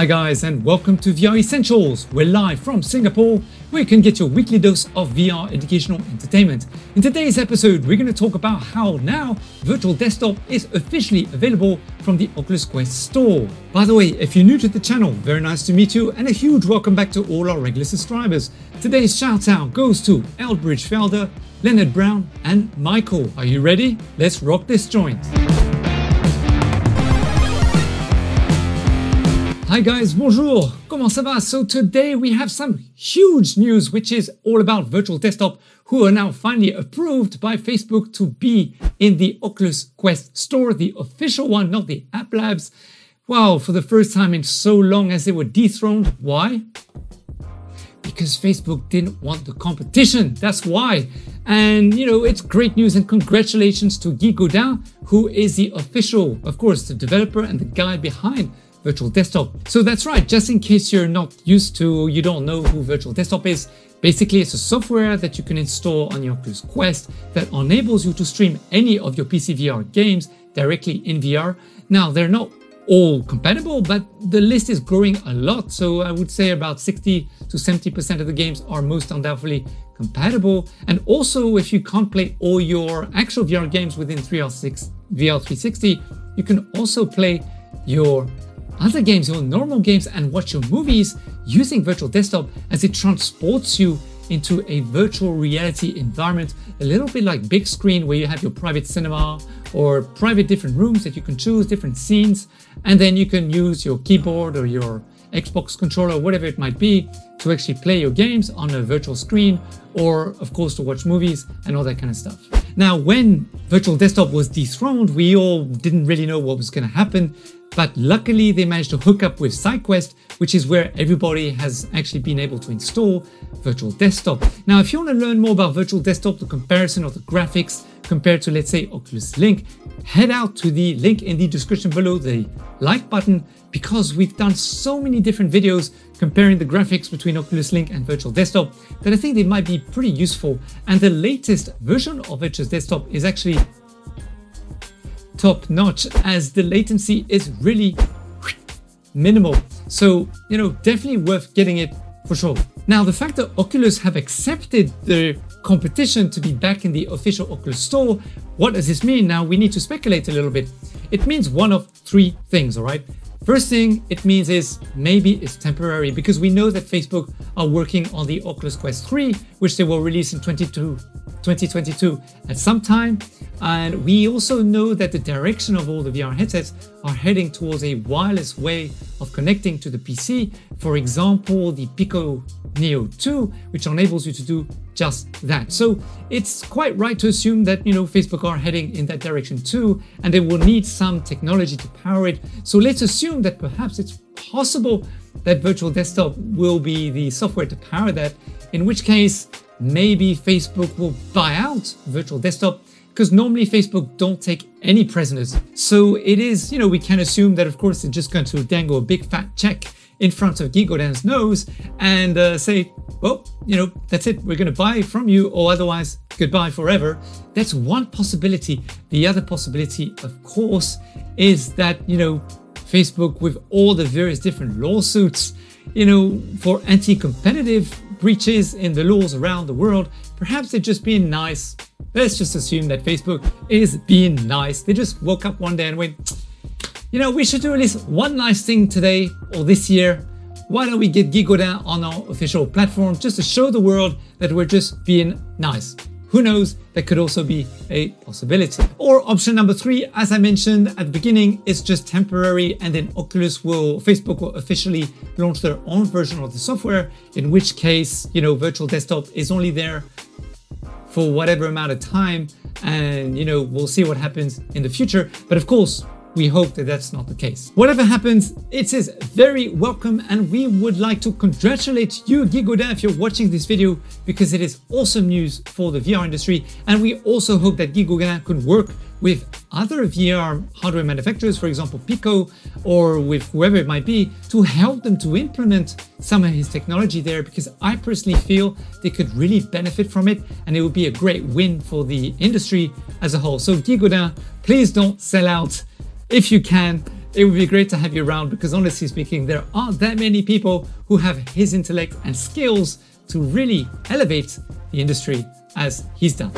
Hi guys and welcome to VR Essentials. We're live from Singapore where you can get your weekly dose of VR educational entertainment. In today's episode we're going to talk about how now Virtual Desktop is officially available from the Oculus Quest store. By the way, if you're new to the channel, very nice to meet you and a huge welcome back to all our regular subscribers. Today's shout out goes to Eldridge Felder, Leonard Brown and Michael. Are you ready? Let's rock this joint. Hi guys, bonjour, comment ça va? So today we have some huge news which is all about Virtual Desktop who are now finally approved by Facebook to be in the Oculus Quest store, the official one, not the App Labs. Wow, for the first time in so long as they were dethroned. Why? Because Facebook didn't want the competition, that's why. And you know, it's great news and congratulations to Guy Godin, who is the official, of course, the developer and the guy behind Virtual Desktop. So that's right, just in case you're not used to, you don't know who Virtual Desktop is, basically it's a software that you can install on your Oculus Quest that enables you to stream any of your PC VR games directly in VR. Now, they're not all compatible, but the list is growing a lot. So I would say about 60 to 70% of the games are most undoubtedly compatible. And also, if you can't play all your actual VR games within 3R6 VR 360, you can also play your other games, your normal games, and watch your movies using Virtual Desktop as it transports you into a virtual reality environment, a little bit like big screen where you have your private cinema or private different rooms that you can choose different scenes, and then you can use your keyboard or your Xbox controller, whatever it might be, to actually play your games on a virtual screen, or of course to watch movies and all that kind of stuff. Now, when Virtual Desktop was dethroned, we all didn't really know what was going to happen. But luckily they managed to hook up with SideQuest, which is where everybody has actually been able to install Virtual Desktop. Now, if you want to learn more about Virtual Desktop, the comparison of the graphics compared to, let's say, Oculus Link, head out to the link in the description below, the like button, because we've done so many different videos comparing the graphics between Oculus Link and Virtual Desktop that I think they might be pretty useful. And the latest version of Virtual Desktop is actually top notch as the latency is really minimal. So, you know, definitely worth getting it for sure. Now, the fact that Oculus have accepted the competition to be back in the official Oculus store, what does this mean? Now, we need to speculate a little bit. It means one of three things, all right? First thing it means is maybe it's temporary because we know that Facebook are working on the Oculus Quest 3, which they will release in 2022 at some time. And we also know that the direction of all the VR headsets are heading towards a wireless way of connecting to the PC. For example, the Pico Neo 2, which enables you to do just that. So it's quite right to assume that, you know, Facebook are heading in that direction too, and they will need some technology to power it. So let's assume that perhaps it's possible that Virtual Desktop will be the software to power that, in which case maybe Facebook will buy out Virtual Desktop because normally Facebook don't take any prisoners. So it is, you know, we can assume that of course they're just going to dangle a big fat check in front of Guy Godin's nose and uh, say, well, you know, that's it, we're going to buy from you, or otherwise, goodbye forever. That's one possibility. The other possibility, of course, is that, you know, Facebook, with all the various different lawsuits, you know, for anti competitive breaches in the laws around the world, perhaps they're just being nice. Let's just assume that Facebook is being nice. They just woke up one day and went, you know, we should do at least one nice thing today or this year. Why don't we get Guy on our official platform just to show the world that we're just being nice? Who knows, that could also be a possibility. Or option number three, as I mentioned at the beginning, is just temporary and then Oculus will, Facebook will officially launch their own version of the software, in which case, you know, virtual desktop is only there for whatever amount of time and, you know, we'll see what happens in the future. But of course, we hope that that's not the case. Whatever happens, it is very welcome and we would like to congratulate you, Guy Godin, if you're watching this video because it is awesome news for the VR industry and we also hope that Guy Godin could work with other VR hardware manufacturers, for example Pico, or with whoever it might be, to help them to implement some of his technology there because I personally feel they could really benefit from it and it would be a great win for the industry as a whole. So Guy Godin, please don't sell out if you can, it would be great to have you around because honestly speaking, there aren't that many people who have his intellect and skills to really elevate the industry as he's done.